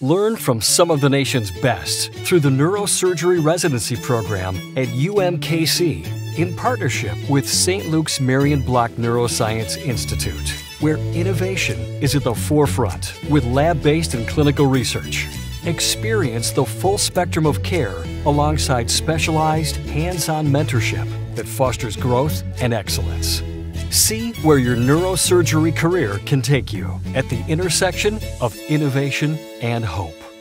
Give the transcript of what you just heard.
Learn from some of the nation's best through the Neurosurgery Residency Program at UMKC in partnership with St. Luke's Marion Bloch Neuroscience Institute, where innovation is at the forefront with lab based and clinical research. Experience the full spectrum of care alongside specialized, hands on mentorship that fosters growth and excellence. See where your neurosurgery career can take you at the intersection of innovation and hope.